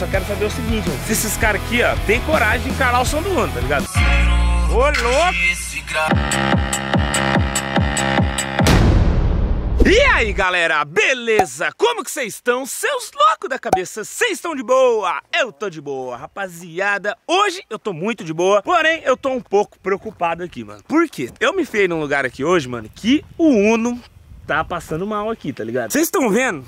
Só quero saber o seguinte, mano, se esses caras aqui, ó, tem coragem de encarar o som do Uno, tá ligado? Ô, louco! E aí, galera, beleza? Como que vocês estão? Seus loucos da cabeça, vocês estão de boa? Eu tô de boa, rapaziada. Hoje eu tô muito de boa, porém eu tô um pouco preocupado aqui, mano. Por quê? Eu me fei num lugar aqui hoje, mano, que o Uno tá passando mal aqui, tá ligado? Vocês estão vendo?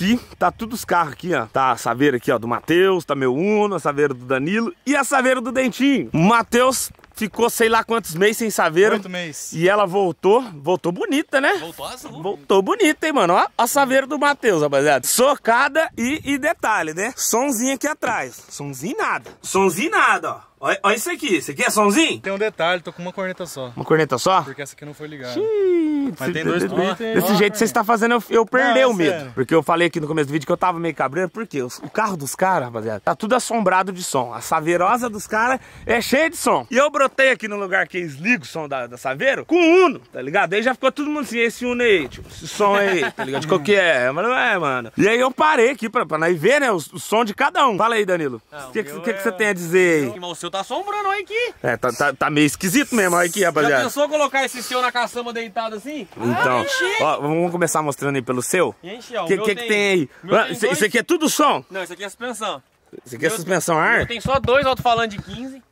Que tá todos os carros aqui, ó. Tá a saveira aqui, ó, do Matheus, tá meu Uno, a saveira do Danilo e a saveira do Dentinho. O Matheus ficou sei lá quantos meses sem saveira. Oito meses. E ela voltou, voltou bonita, né? Voltou azul. Voltou bonita, hein, mano? Ó a saveira do Matheus, rapaziada. Socada e, e detalhe, né? Sonzinho aqui atrás. Sonzinho nada. Sonzinho nada, ó. Olha, olha isso aqui. Isso aqui é sonzinho? Tem um detalhe, tô com uma corneta só. Uma corneta só? Porque essa aqui não foi ligada. Ih, Mas tem dois desse- Twitter. Desse Ó, jeito que você está fazendo eu, eu perder Não, o medo. sério. Porque eu falei aqui no começo do vídeo que eu tava meio cabreiro. Porque os- o carro dos caras, rapaziada, tá tudo assombrado de som. A saveirosa dos caras é cheia de som. E eu brotei aqui no lugar que eles ligam o som da, da saveiro com o Uno, tá ligado? Aí já ficou todo mundo assim, esse Uno aí, tipo, esse som aí, tá ligado? De qual que é? Mas não é, mano. E aí eu parei aqui pra, pra nós ver, né, o, o som de cada um. Fala aí, Danilo. Não, O que, que é- você tem a dizer aí? Tá assombrando olha aqui. É, tá, tá, tá meio esquisito mesmo, olha aqui, Já rapaziada. pensou colocar esse seu na caçamba deitado assim? Então, Ah, ó, vamos começar mostrando aí pelo seu. Enche, ó. O o que, meu que, que tem aí? Ah, tem Isso, dois- isso aqui é tudo som? Não, isso aqui é suspensão. Isso aqui é Meu- suspensão a ar? tenho só dois alto-falantes de 15,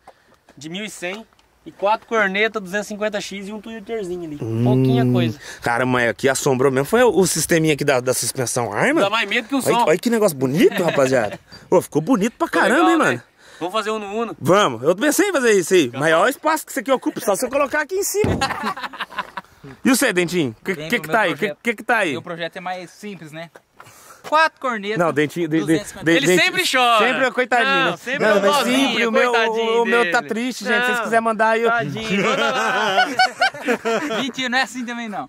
de 1100 e quatro cornetas 250x e um Twitterzinho ali. Hum. Pouquinha coisa. Cara, mas aqui assombrou mesmo. Foi o, o sisteminha aqui da, da suspensão a ar, Dá mano? mais medo que o Olha, som. olha que negócio bonito, rapaziada. Pô, ficou bonito pra caramba, legal, hein, né? Vamos fazer um no Uno. Vamos, eu pensei em fazer isso aí. Maior espaço que isso aqui ocupa, só se eu colocar aqui em cima. E você, Dentinho? O que, que, que tá aí? O que, que, que tá aí? Meu projeto é mais simples, né? Quatro cornetas. Não, Dentinho. De, de, 250. de- Ele Dentinho- sempre chora. Sempre, coitadinho. Não, né? sempre não, é mas bonzinho, sempre, o meu, coitadinho o, o meu tá triste, gente. Se vocês Não. quiserem mandar aí. eu- Tadinho, manda lá. Mentira, não é assim também não.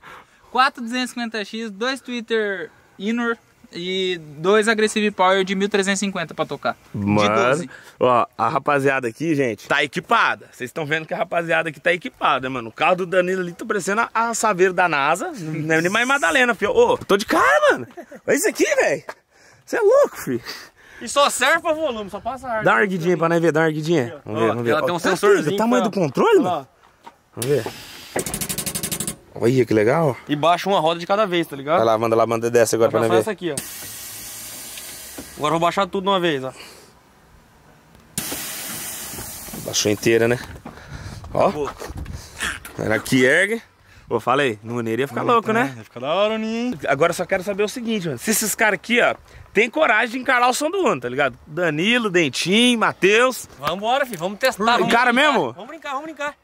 Quatro 250x, dois Twitter Inor e dois Aggressive Power de 1350 pra tocar. De Mano, 12. ó, a rapaziada aqui, gente, tá equipada. Vocês estão vendo que a rapaziada aqui tá equipada, mano. O carro do Danilo ali tá parecendo a, a saveira da NASA. Não é nem mais Madalena, filho. Ô, tô de cara, mano. Olha isso aqui, velho. Você é louco, filho. E só serve pra volume, só passa ar. Dá uma erguidinha aí pra nós ver, dá uma erguidinha. Vamos ver, vamos ver. ela tem um tá sensorzinho O tamanho pra- do controle, Ó, mano. Vamos ver. Olha que legal. E baixa uma roda de cada vez, tá ligado? Vai lá, manda lá, manda dessa agora pra nós ver. essa aqui, ó. Agora eu vou baixar tudo de uma vez, ó. Baixou inteira, né? Ó. Era aqui ergue. Ô, fala aí, no Uneiro ia ficar louco, né? Vai ficar da hora, Ninho. Agora eu só quero saber o seguinte, mano. Se esses caras aqui, ó, tem coragem de encarar o som do Uno, tá ligado? Danilo, Dentinho, Matheus. Vambora, filho, vamos testar. Vamos cara brincar. mesmo? Vamos brincar, vamos brincar.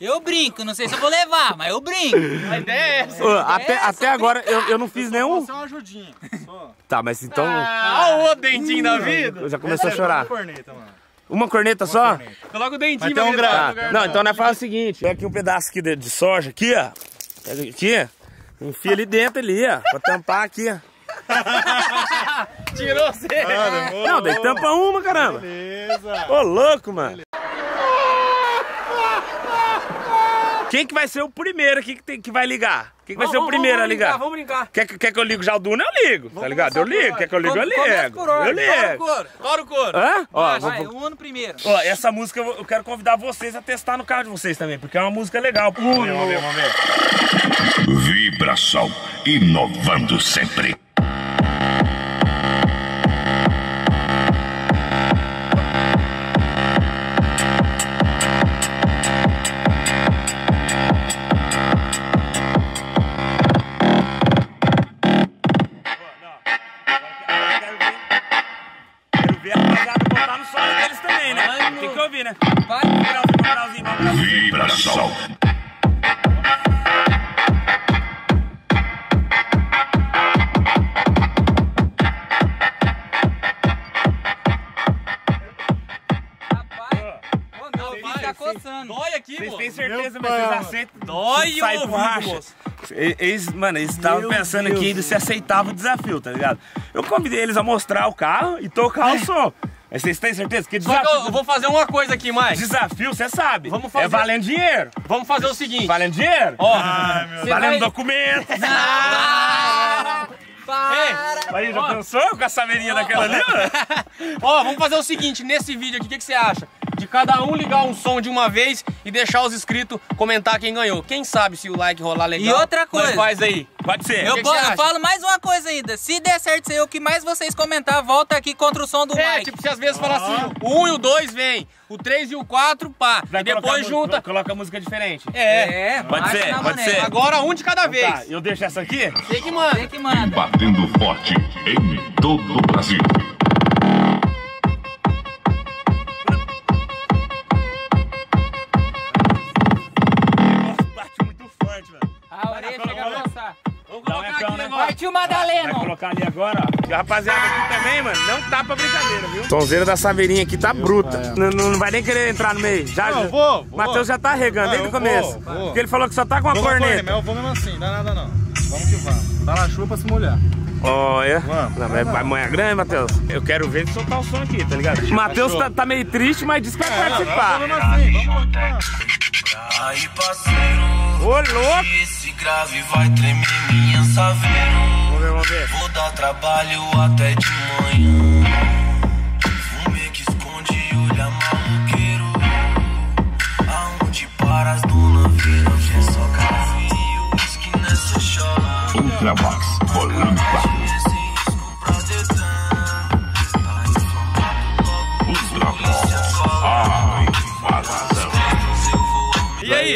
Eu brinco, não sei se eu vou levar, mas eu brinco. A ideia é essa. Ô, até até agora eu, eu não fiz nenhum. Só uma ajudinha. Só. Tá, mas então. Ah, o dentinho da vida. Eu já começou a chorar. Corneta, mano. Uma corneta só? Coloca o dentinho um ver grau. tá lugar. Não, então nós faz o seguinte: pega aqui um pedaço aqui de, de soja, aqui, ó. Pega aqui, enfia ali dentro ali, ó. Pra tampar aqui, ó. Tirou você. Não, daí tampa uma, caramba. Beleza. Ô, louco, mano. Quem que vai ser o primeiro aqui que, tem, que vai ligar? Quem que vai ser o Vamos, primeiro vamos a ligar? brincar, Vamos brincar. Quer, que- quer que eu ligo já o Duna? Eu ligo, tá ligado? Eu ligo. Quer que eu ligo? Eu Começa ligo. por ordem. Eu ligo. couro. Tora o couro. Hã? Ó, Vai, vou- vai, vou- um ano primeiro. ó, essa música eu quero convidar vocês a testar no carro de vocês também, porque é uma música legal. Vamos vamos ver, vamos ver. Vibração, inovando sempre. Meu mas vocês aceitam? Dói sai o por ouvido, moço. Eles, mano, eles estavam pensando aqui ainda se aceitava o desafio, tá ligado? Eu convidei eles a mostrar o carro e tocar o som. Mas vocês têm certeza que Só que eu, desafio, eu vou fazer uma coisa aqui mais. desafio você sabe. Vamos fazer- É valendo dinheiro. Vamos fazer o seguinte. Valendo dinheiro? Ó, valendo vai... documento. Ah! Para! Aí, já pensou com a saveirinha daquela ali, ó? Ó, vamos fazer o seguinte, nesse vídeo aqui, o que, que você acha? De cada um ligar um som de uma vez e deixar os inscritos comentar quem ganhou. Quem sabe se o like rolar legal. E outra coisa. faz aí. Pode ser. Eu, que você eu falo mais uma coisa ainda. Se der certo ser o que mais vocês comentar, volta aqui contra o som do É, Mike. tipo, se às vezes falar assim, o 1 e o 2 vem, o 3 e o 4, pá. Vai e depois junta. Coloca música diferente. É. É, Pode ser, pode maneira. ser. Agora um de cada Tá, vez. eu deixo essa aqui? Você que manda. Você que manda. Batendo forte em todo o Brasil. Partiu Vai Madalena. colocar ali agora, ó. E a rapaziada aqui também, mano, não tá pra brincadeira, viu? Sonzeira da saveirinha aqui tá bruta. Não, não vai nem querer entrar no meio. Já, Não, já- vou, vou. Matheus já tá regando Não, desde o eu começo. vou, vou. Porque ele falou que só tá com a corneta, corneta. mas eu vou mesmo assim, não dá nada não. Vamos que vamos. Tá na chuva pra se molhar. Olha. Vamos. Não, vai, vai manhar grande, Matheus. Eu quero ver ele soltar o som aqui, tá ligado? O Matheus tá, tá meio triste, mas disse que vai Vamos participar. assim, vamos continuar. Aí parceiro, Ô, louco! esse grave vai tremer minha saveiro Vamos ver, vamos ver. Vou dar trabalho até de manhã Fume que esconde olha maluqueiro Aonde para as dona viram que é só café e uísque nessa chola Ultramax Volância.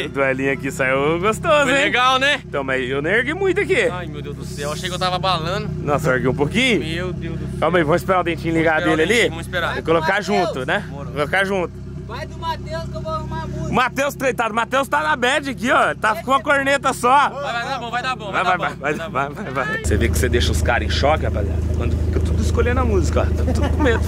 Aí? O duelinho aqui saiu gostoso, Foi hein? legal, né? Então, mas eu não ergui muito aqui. Ai, meu Deus do céu. Achei que eu tava balando. Nossa, eu ergui um pouquinho. Meu Deus do céu. Calma aí, vamos esperar o dentinho ligar dele esperar o ali. dentinho, vamos esperar. E colocar junto, né? Colocar junto. Vai do Matheus que eu vou arrumar a música. Matheus, coitado, o Matheus tá na bad aqui, ó. Tá com uma corneta só. Vai, vai dar bom, vai dar bom. Vai, Vai, vai, dar vai, bom. vai, bom. vai, vai, vai. Você vê que você deixa os caras em choque, rapaziada. Quando fica tudo escolhendo a música, ó. Tá tudo com medo.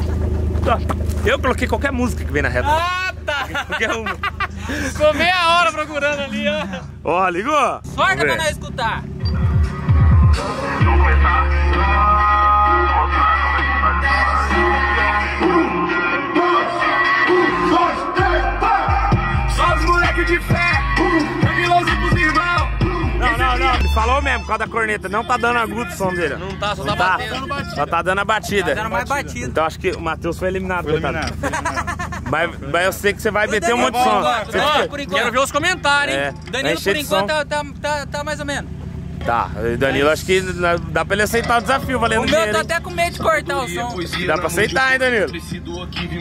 Ó, Eu coloquei qualquer música que vem na reta. Ah, tá. Qualquer uma. Ficou meia hora procurando ali, ó. Ó, ligou? Sorta Vamos pra nós escutar. Só os moleque de fé pros irmãos Não, não, não. Ele falou mesmo por causa da corneta. Não tá dando agudo o som dele. Não tá, só tá Não tá. batendo. Só tá dando a batida. Dando mais batida. Então acho que o Matheus foi eliminado, foi eliminado. Mas, mas eu sei que você vai meter um monte de som. Quero ver os comentários, hein? É, Danilo, por enquanto, tá, tá, tá, tá mais ou menos. Tá, e Danilo, acho que dá pra ele aceitar o desafio valendo O meu dinheiro. tá hein? até com medo de cortar o som. Dá pra aceitar, hein, Danilo?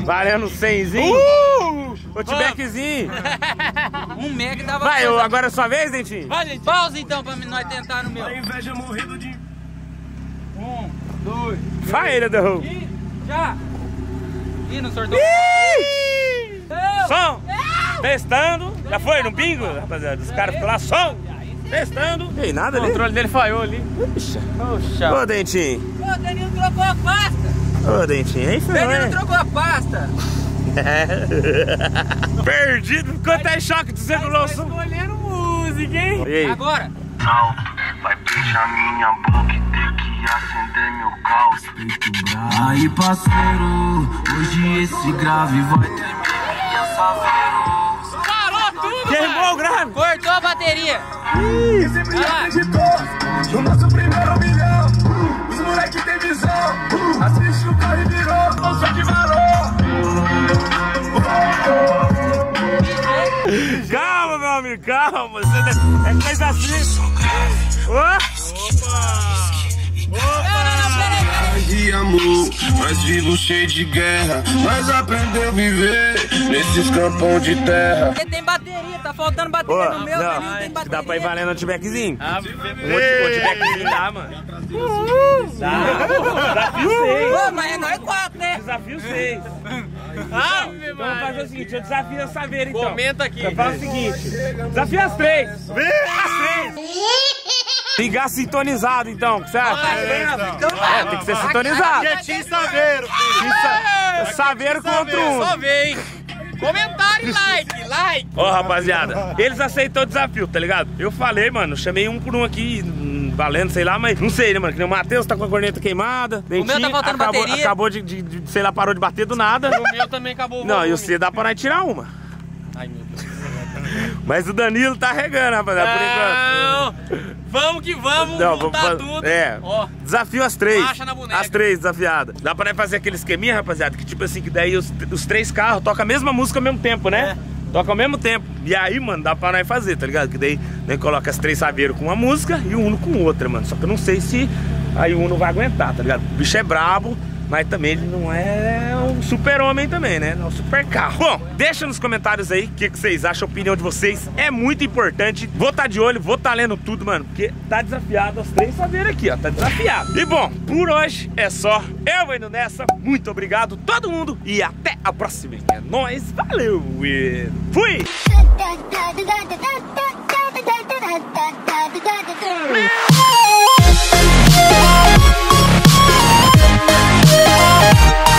Valendo 100zinho. Uh! O Tibeczinho. Um mega dava Vai, pra eu, agora é sua vez, Dentinho? Vai, gente. Pausa então pra nós tentar no meu. Inveja morrido de Um, dois, Vai, ele e já! Ih, não sortou. Som! Testando. Já foi no bingo, rapaziada? Os caras ficam lá, som! Testando. Ei, nada O ali? controle dele falhou ali. Ô, Dentinho. Ô, Danilo trocou a pasta! Ô, Dentinho. Aí foi, Danilo trocou a pasta! Perdido. Ficou até em choque de você com o som. Escolhendo música, hein? E aí? Agora! Sal, vai beijar minha boca e ter que acender meu caos. Aí, parceiro, hoje esse grave vai tremer saveiro. Parou tudo, Queimou o grave. Cortou a bateria! Sempre lá. acreditou no nosso primeiro milhão. Os moleque tem visão. Assiste o carro e virou. Só de valor. Calma, meu amigo, calma. Você é coisa assim. Ô, Não, de amor, mas vivo cheio de guerra. Mas aprendeu a viver nesses campos de terra. Porque tem bateria, tá faltando Ô, bateria no meu, Danilo não, tem bateria. dá pra ir valendo o Tibeczinho. Ah, Um Tibeczinho dá, mano. Dá. Desafio 6. Ô, mas é nós quatro, né? Desafio 6. Ave Então vamos fazer o seguinte, eu desafio a saber então. Comenta aqui. Eu faço o seguinte, desafio as três. As três. Ligar sintonizado então, o que você acha? É, tem que ser sintonizado. Quietinho saveiro, filho. Saveiro contra um. Só vem. Comentário e like, like. Ó, rapaziada, eles aceitou o desafio, tá ligado? Eu falei, mano, chamei um por um aqui, hum, valendo, sei lá, mas não sei, né, mano? Que nem o Matheus tá com a corneta queimada. meu tá faltando acabou, bateria. Acabou de, de- de, sei lá, parou de bater do nada. O meu também acabou o Não, e você dá pra nós tirar uma. Mas o Danilo tá regando, rapaziada, por enquanto. Vamos que vamos, Não, vamos tudo. é. Ó, Desafio as três. Marcha na boneca. As três desafiadas. Dá pra nós fazer aquele esqueminha, rapaziada, que tipo assim, que daí os, os três carros tocam a mesma música ao mesmo tempo, né? Toca ao mesmo tempo. E aí, mano, dá pra nós fazer, tá ligado? Que daí nós coloca as três saveiros com uma música e o Uno com outra, mano. Só que eu não sei se aí o Uno vai aguentar, tá ligado? O bicho é brabo, mas também ele não é um super-homem também, né? Não é um super carro. Bom, deixa nos comentários aí o que, que, vocês acham, a opinião de vocês. É muito importante. Vou estar tá de olho, vou estar tá lendo tudo, mano. Porque tá desafiado as três saveiras aqui, ó. Tá desafiado. E bom, por hoje é só. Eu vou indo nessa. Muito obrigado todo mundo e até a próxima. É nóis, valeu e fui! Música Bye.